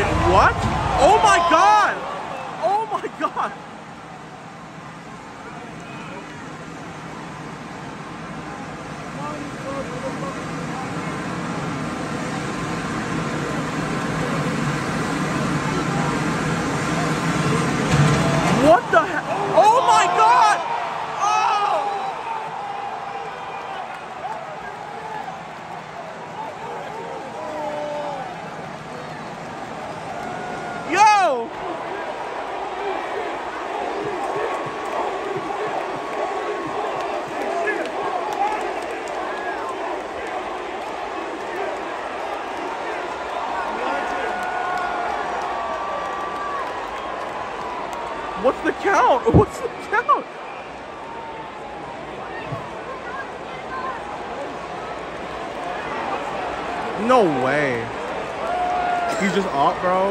Wait, what? Oh my god! Oh my god! What the heck? Oh my god! Oh! What's the count? What's the count? No way. He's just up, bro.